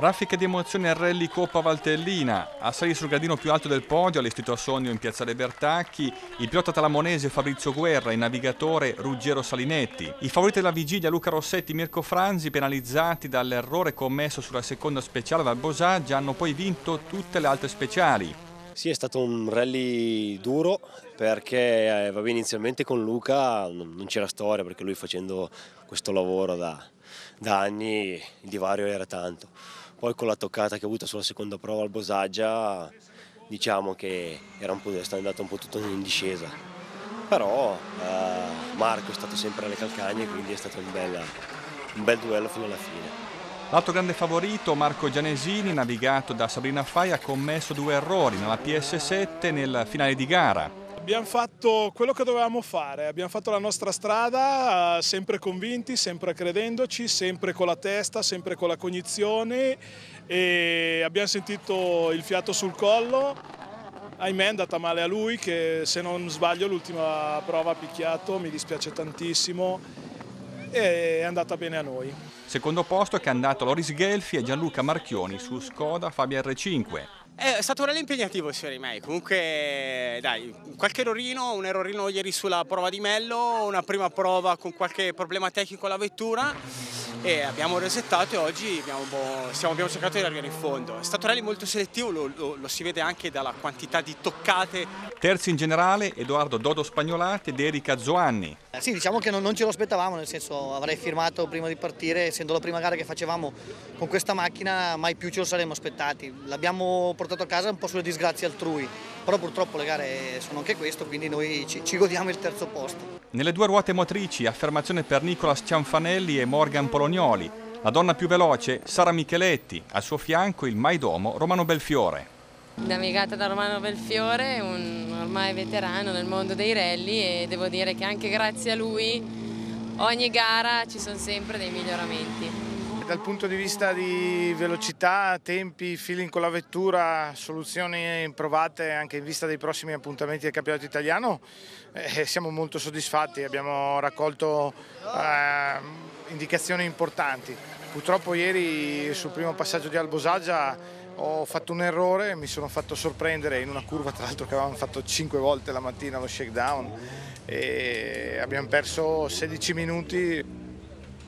Raffica di emozioni al rally Coppa Valtellina. A salire sul gradino più alto del podio, allestito a sogno in piazzale Bertacchi, il pilota talamonese Fabrizio Guerra il navigatore Ruggero Salinetti. I favoriti della vigilia Luca Rossetti e Mirko Franzi, penalizzati dall'errore commesso sulla seconda speciale dal Bosaggia, hanno poi vinto tutte le altre speciali. Sì, è stato un rally duro perché eh, vabbè, inizialmente con Luca non c'era storia perché lui facendo questo lavoro da, da anni il divario era tanto poi con la toccata che ho avuto sulla seconda prova al Bosaggia diciamo che era un po', è andato un po' tutto in discesa. Però eh, Marco è stato sempre alle calcagne, quindi è stato un bel, un bel duello fino alla fine. L'altro grande favorito, Marco Gianesini, navigato da Sabrina Fai, ha commesso due errori nella PS7 nel finale di gara. Abbiamo fatto quello che dovevamo fare, abbiamo fatto la nostra strada sempre convinti, sempre credendoci, sempre con la testa, sempre con la cognizione e abbiamo sentito il fiato sul collo. Ahimè è andata male a lui che se non sbaglio l'ultima prova ha picchiato, mi dispiace tantissimo e è andata bene a noi. Secondo posto che è andato Loris Gelfi e Gianluca Marchioni su Skoda Fabia R5. È stato un rally impegnativo per me, comunque dai, qualche errorino, un errorino ieri sulla prova di Mello, una prima prova con qualche problema tecnico alla vettura e abbiamo resettato e oggi abbiamo, stiamo, abbiamo cercato di arrivare in fondo. È stato un rally molto selettivo, lo, lo, lo, si vede anche dalla quantità di toccate. Terzi in generale Edoardo Dodo Spagnolati ed Erika Zoanni. Eh sì, diciamo che non, non ce lo aspettavamo, nel senso avrei firmato prima di partire, essendo la prima gara che facevamo con questa macchina mai più ce lo saremmo aspettati. L'abbiamo portato a casa un po' sulle disgrazie altrui, però purtroppo le gare sono anche questo, quindi noi ci, ci godiamo il terzo posto. Nelle due ruote motrici, affermazione per Nicolas Cianfanelli e Morgan Polognoli. La donna più veloce, Sara Micheletti, al suo fianco il maidomo Romano Belfiore. Navigata da Romano Belfiore, un ormai veterano nel mondo dei rally e devo dire che anche grazie a lui ogni gara ci sono sempre dei miglioramenti dal punto di vista di velocità, tempi, feeling con la vettura, soluzioni provate anche in vista dei prossimi appuntamenti del campionato italiano, eh, siamo molto soddisfatti, abbiamo raccolto eh, indicazioni importanti. Purtroppo ieri sul primo passaggio di Albosaggia ho fatto un errore, mi sono fatto sorprendere in una curva tra l'altro che avevamo fatto 5 volte la mattina lo shakedown e abbiamo perso 16 minuti